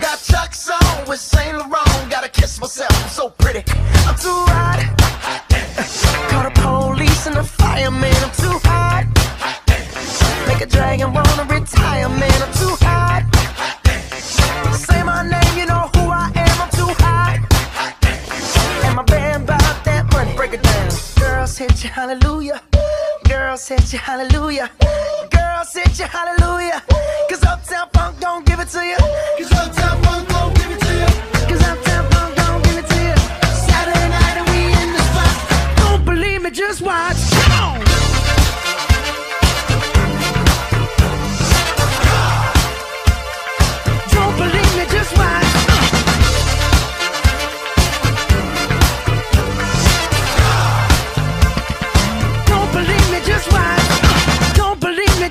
Got Chuck's on with Saint Laurent. Gotta kiss myself, I'm so pretty. I'm too hot. Call the police and the fireman. I'm too hot. Make a dragon wanna retire, man. I'm too hot. Say my name, you know who I am. I'm too hot. And my band bought that money. Break it down. Girls hit you, hallelujah. Girls hit you, hallelujah. Girls sit hallelujah. Cause Uptown Funk don't give it to you. Cause Uptown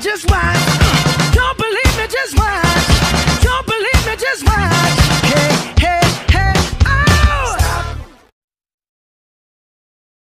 just why.